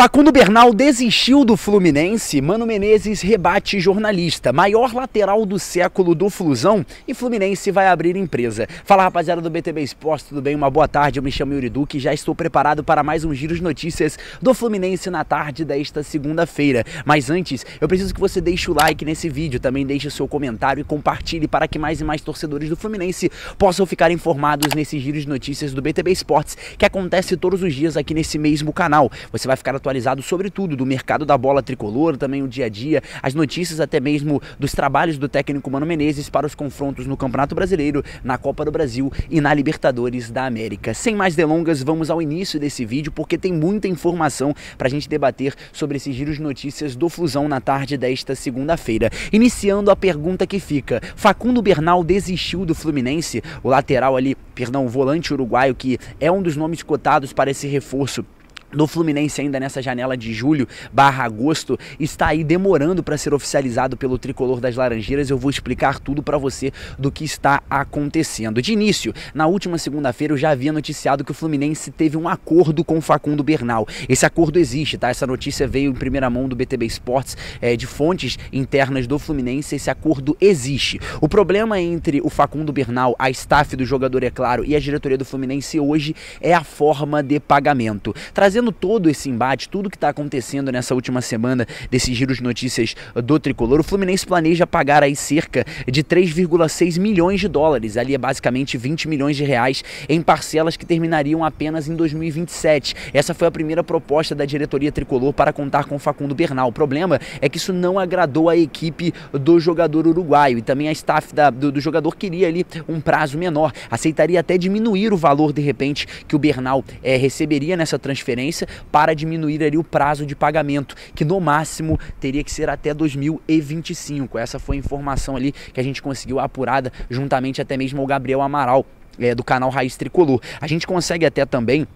Facundo Bernal desistiu do Fluminense, Mano Menezes rebate jornalista, maior lateral do século do Flusão e Fluminense vai abrir empresa. Fala rapaziada do BTB Esporte, tudo bem? Uma boa tarde, eu me chamo Yuri Duque e já estou preparado para mais um giro de notícias do Fluminense na tarde desta segunda-feira. Mas antes, eu preciso que você deixe o like nesse vídeo, também deixe o seu comentário e compartilhe para que mais e mais torcedores do Fluminense possam ficar informados nesse giro de notícias do BTB Esportes, que acontece todos os dias aqui nesse mesmo canal. Você vai ficar atualizado sobre tudo, do mercado da bola tricolor, também o dia a dia, as notícias até mesmo dos trabalhos do técnico Mano Menezes para os confrontos no Campeonato Brasileiro, na Copa do Brasil e na Libertadores da América. Sem mais delongas, vamos ao início desse vídeo porque tem muita informação para a gente debater sobre esses giros de notícias do Flusão na tarde desta segunda-feira. Iniciando a pergunta que fica: Facundo Bernal desistiu do Fluminense? O lateral ali, perdão, o volante uruguaio que é um dos nomes cotados para esse reforço do Fluminense ainda nessa janela de julho barra agosto está aí demorando para ser oficializado pelo tricolor das Laranjeiras. Eu vou explicar tudo para você do que está acontecendo. De início, na última segunda-feira eu já havia noticiado que o Fluminense teve um acordo com o Facundo Bernal. Esse acordo existe, tá? Essa notícia veio em primeira mão do BTB Esportes, é, de fontes internas do Fluminense. Esse acordo existe. O problema entre o Facundo Bernal, a staff do jogador, é claro, e a diretoria do Fluminense hoje é a forma de pagamento. Trazendo trazendo todo esse embate, tudo que está acontecendo nessa última semana desse giro de notícias do tricolor, o Fluminense planeja pagar aí cerca de 3,6 milhões de dólares, ali é basicamente 20 milhões de reais, em parcelas que terminariam apenas em 2027. Essa foi a primeira proposta da diretoria tricolor para contar com Facundo Bernal. O problema é que isso não agradou a equipe do jogador uruguaio e também a staff da, do, do jogador queria ali um prazo menor, aceitaria até diminuir o valor de repente que o Bernal é, receberia nessa transferência para diminuir ali o prazo de pagamento, que no máximo teria que ser até 2025. Essa foi a informação ali que a gente conseguiu apurada juntamente até mesmo ao Gabriel Amaral, é, do canal Raiz Tricolor. A gente consegue até também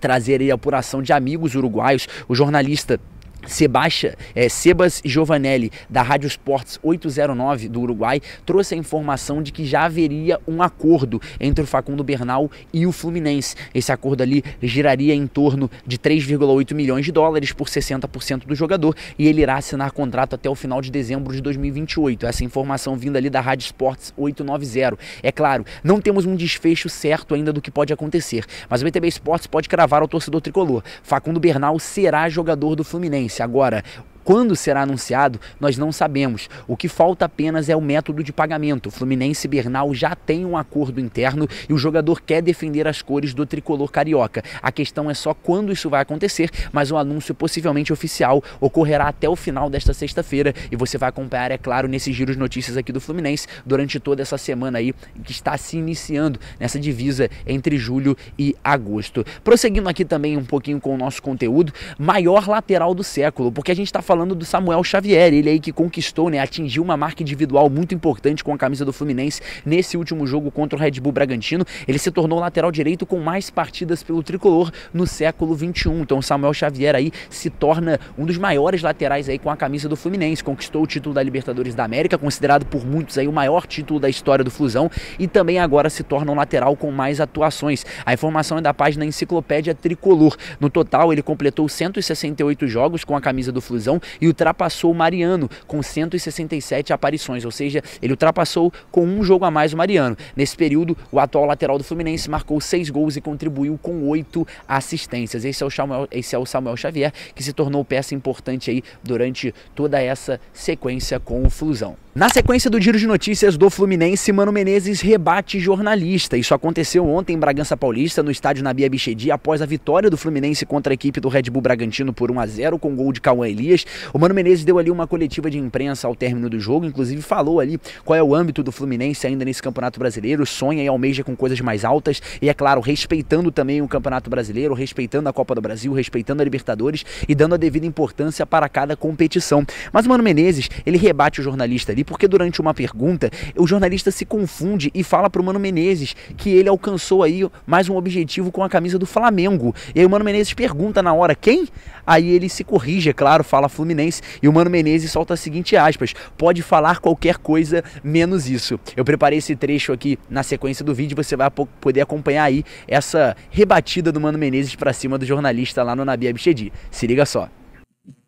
trazer aí a apuração de amigos uruguaios, o jornalista Sebastião, é, Sebas Giovanelli, da Rádio Esportes 809 do Uruguai, trouxe a informação de que já haveria um acordo entre o Facundo Bernal e o Fluminense. Esse acordo ali giraria em torno de 3,8 milhões de dólares por 60% do jogador e ele irá assinar contrato até o final de dezembro de 2028. Essa informação vinda ali da Rádio Esportes 890. É claro, não temos um desfecho certo ainda do que pode acontecer, mas o BTB Esportes pode cravar ao torcedor tricolor. Facundo Bernal será jogador do Fluminense. Agora, quando será anunciado, nós não sabemos. O que falta apenas é o método de pagamento. O Fluminense e Bernal já tem um acordo interno e o jogador quer defender as cores do tricolor carioca. A questão é só quando isso vai acontecer, mas o anúncio possivelmente oficial ocorrerá até o final desta sexta-feira e você vai acompanhar, é claro, nesses giros de notícias aqui do Fluminense durante toda essa semana aí que está se iniciando nessa divisa entre julho e agosto. Prosseguindo aqui também um pouquinho com o nosso conteúdo, maior lateral do século, porque a gente está falando falando do Samuel Xavier, ele aí que conquistou, né, atingiu uma marca individual muito importante com a camisa do Fluminense nesse último jogo contra o Red Bull Bragantino. Ele se tornou lateral direito com mais partidas pelo tricolor no século 21. Então, o Samuel Xavier aí se torna um dos maiores laterais aí com a camisa do Fluminense. Conquistou o título da Libertadores da América, considerado por muitos aí o maior título da história do Flusão e também agora se torna um lateral com mais atuações. A informação é da página Enciclopédia Tricolor. No total, ele completou 168 jogos com a camisa do Flusão e ultrapassou o Mariano com 167 aparições, ou seja, ele ultrapassou com um jogo a mais o Mariano. Nesse período, o atual lateral do Fluminense marcou seis gols e contribuiu com oito assistências. Esse é o Samuel, esse é o Samuel Xavier, que se tornou peça importante aí durante toda essa sequência com o Flusão. Na sequência do giro de notícias do Fluminense, Mano Menezes rebate jornalista. Isso aconteceu ontem em Bragança Paulista, no estádio Nabia Bichedi, após a vitória do Fluminense contra a equipe do Red Bull Bragantino por 1 a 0 com gol de Cauã Elias. O Mano Menezes deu ali uma coletiva de imprensa ao término do jogo, inclusive falou ali qual é o âmbito do Fluminense ainda nesse Campeonato Brasileiro, sonha e almeja com coisas mais altas e, é claro, respeitando também o Campeonato Brasileiro, respeitando a Copa do Brasil, respeitando a Libertadores e dando a devida importância para cada competição. Mas o Mano Menezes, ele rebate o jornalista ali porque durante uma pergunta o jornalista se confunde e fala pro Mano Menezes que ele alcançou aí mais um objetivo com a camisa do Flamengo. E aí o Mano Menezes pergunta na hora quem? Aí ele se corrige, é claro, fala Fluminense e o Mano Menezes solta a seguinte aspas: pode falar qualquer coisa menos isso. Eu preparei esse trecho aqui na sequência do vídeo, você vai poder acompanhar aí essa rebatida do Mano Menezes para cima do jornalista lá no Nabi Abichedi. Se liga só.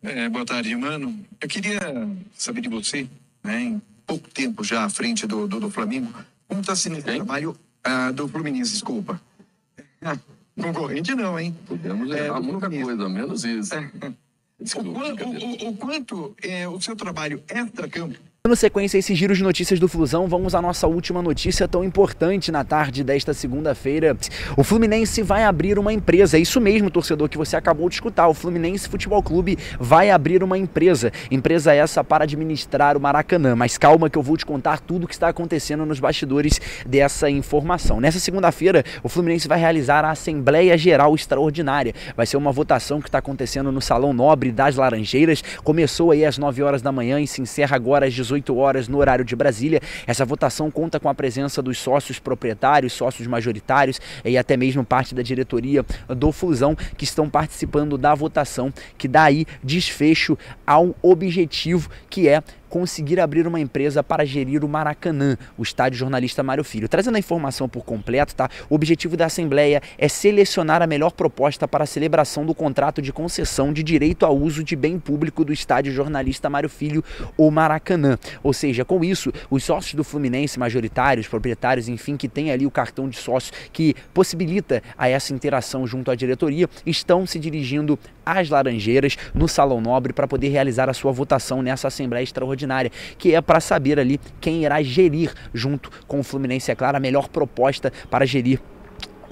É, boa tarde, mano. Eu queria saber de você, né, em pouco tempo já à frente do, do, do Flamengo, como está sendo o trabalho ah, do Fluminense, desculpa. concorrente não, hein? Podemos é, errar é, muita coisa, menos isso. Desculpa, o, o, o, o, quanto é o seu trabalho extra-campo Dando sequência a esse giro de notícias do Flusão, vamos à nossa última notícia tão importante na tarde desta segunda-feira. O Fluminense vai abrir uma empresa, é isso mesmo, torcedor, que você acabou de escutar. O Fluminense Futebol Clube vai abrir uma empresa. Empresa essa para administrar o Maracanã. Mas calma que eu vou te contar tudo o que está acontecendo nos bastidores dessa informação. Nessa segunda-feira, o Fluminense vai realizar a Assembleia Geral Extraordinária. Vai ser uma votação que está acontecendo no Salão Nobre das Laranjeiras. Começou aí às 9 horas da manhã e se encerra agora às 18 18 horas no horário de Brasília. Essa votação conta com a presença dos sócios proprietários, sócios majoritários e até mesmo parte da diretoria do Fusão que estão participando da votação que dá aí desfecho ao objetivo que é conseguir abrir uma empresa para gerir o Maracanã, o estádio jornalista Mário Filho. Trazendo a informação por completo, tá? O objetivo da Assembleia é selecionar a melhor proposta para a celebração do contrato de concessão de direito ao uso de bem público do estádio jornalista Mário Filho, o Maracanã. Ou seja, com isso, os sócios do Fluminense, majoritários, proprietários, enfim, que tem ali o cartão de sócio que possibilita a essa interação junto à diretoria, estão se dirigindo às Laranjeiras, no Salão Nobre, para poder realizar a sua votação nessa Assembleia Extraordinária extraordinária, que é para saber ali quem irá gerir junto com o Fluminense, é claro, a melhor proposta para gerir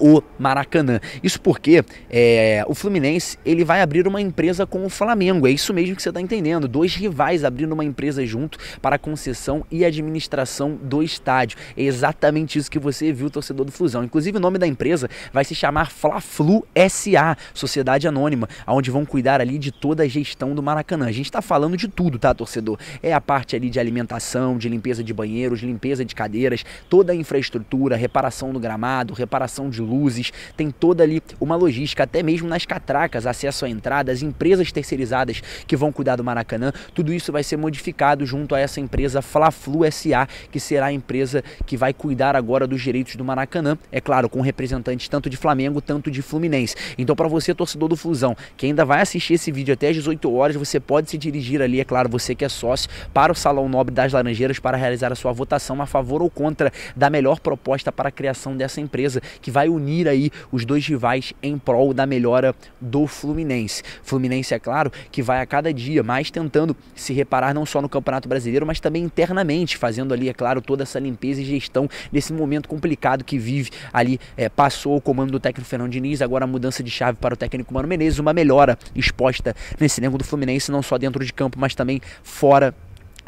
o Maracanã. Isso porque é, o Fluminense ele vai abrir uma empresa com o Flamengo. É isso mesmo que você está entendendo. Dois rivais abrindo uma empresa junto para concessão e administração do estádio. É exatamente isso que você viu, torcedor do Flusão. Inclusive o nome da empresa vai se chamar Fla-Flu SA, Sociedade Anônima, onde vão cuidar ali de toda a gestão do Maracanã. A gente está falando de tudo, tá, torcedor? É a parte ali de alimentação, de limpeza de banheiros, limpeza de cadeiras, toda a infraestrutura, reparação do gramado, reparação de luzes, tem toda ali uma logística, até mesmo nas catracas, acesso à entrada, as empresas terceirizadas que vão cuidar do Maracanã, tudo isso vai ser modificado junto a essa empresa Fla-Flu SA, que será a empresa que vai cuidar agora dos direitos do Maracanã, é claro, com representantes tanto de Flamengo, tanto de Fluminense. Então, para você, torcedor do Flusão, que ainda vai assistir esse vídeo até às 18 horas, você pode se dirigir ali, é claro, você que é sócio, para o Salão Nobre das Laranjeiras para realizar a sua votação a favor ou contra da melhor proposta para a criação dessa empresa, que vai unir unir aí os dois rivais em prol da melhora do Fluminense. Fluminense, é claro, que vai a cada dia mais tentando se reparar não só no Campeonato Brasileiro, mas também internamente, fazendo ali, é claro, toda essa limpeza e gestão nesse momento complicado que vive ali. É, passou o comando do técnico Fernando Diniz, agora a mudança de chave para o técnico Mano Menezes, uma melhora exposta nesse elenco do Fluminense, não só dentro de campo, mas também fora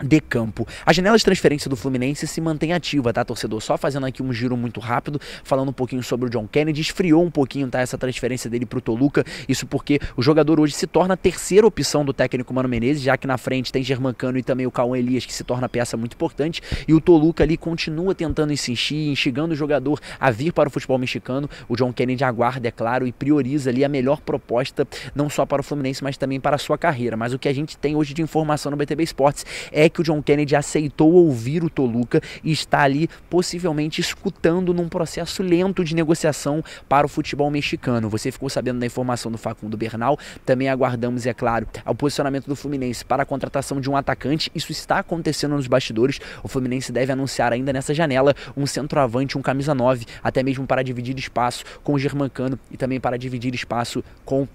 de campo. A janela de transferência do Fluminense se mantém ativa, tá, torcedor? Só fazendo aqui um giro muito rápido, falando um pouquinho sobre o John Kennedy, esfriou um pouquinho, tá, essa transferência dele pro Toluca, isso porque o jogador hoje se torna a terceira opção do técnico Mano Menezes, já que na frente tem Germancano e também o Cauã Elias, que se torna peça muito importante, e o Toluca ali continua tentando insistir, instigando o jogador a vir para o futebol mexicano, o John Kennedy aguarda, é claro, e prioriza ali a melhor proposta, não só para o Fluminense, mas também para a sua carreira, mas o que a gente tem hoje de informação no BTB Esportes é que o John Kennedy aceitou ouvir o Toluca e está ali possivelmente escutando num processo lento de negociação para o futebol mexicano. Você ficou sabendo da informação do Facundo Bernal, também aguardamos, é claro, o posicionamento do Fluminense para a contratação de um atacante. Isso está acontecendo nos bastidores. O Fluminense deve anunciar ainda nessa janela um centroavante, um camisa 9, até mesmo para dividir espaço com o Germancano e também para dividir espaço com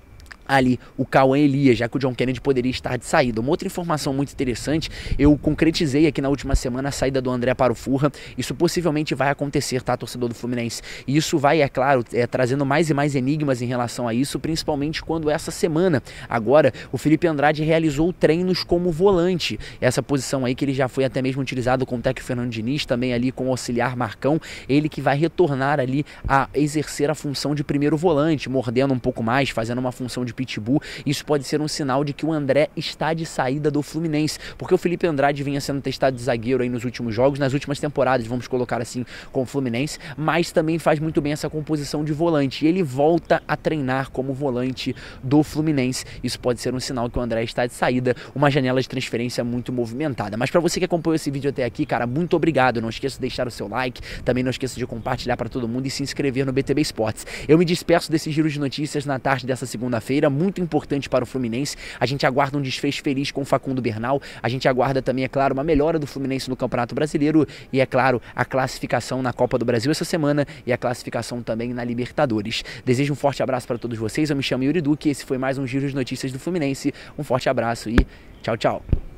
ali o Cauã Elias, já que o John Kennedy poderia estar de saída. Uma outra informação muito interessante, eu concretizei aqui na última semana a saída do André para o Furra. Isso possivelmente vai acontecer, tá, torcedor do Fluminense? E isso vai, é claro, é, trazendo mais e mais enigmas em relação a isso, principalmente quando essa semana, agora, o Felipe Andrade realizou treinos como volante. Essa posição aí que ele já foi até mesmo utilizado com o técnico Fernando Diniz, também ali com o auxiliar Marcão, ele que vai retornar ali a exercer a função de primeiro volante, mordendo um pouco mais, fazendo uma função de Pitbull. Isso pode ser um sinal de que o André está de saída do Fluminense, porque o Felipe Andrade vinha sendo testado de zagueiro aí nos últimos jogos, nas últimas temporadas, vamos colocar assim, com o Fluminense, mas também faz muito bem essa composição de volante. E ele volta a treinar como volante do Fluminense. Isso pode ser um sinal que o André está de saída, uma janela de transferência muito movimentada. Mas para você que acompanhou esse vídeo até aqui, cara, muito obrigado. Não esqueça de deixar o seu like, também não esqueça de compartilhar para todo mundo e se inscrever no BTB Esportes. Eu me despeço desse giro de notícias na tarde dessa segunda-feira, muito importante para o Fluminense. A gente aguarda um desfecho feliz com o Facundo Bernal. A gente aguarda também, é claro, uma melhora do Fluminense no Campeonato Brasileiro e, é claro, a classificação na Copa do Brasil essa semana e a classificação também na Libertadores. Desejo um forte abraço para todos vocês. Eu me chamo Yuri Duque. Esse foi mais um giro de notícias do Fluminense. Um forte abraço e tchau, tchau.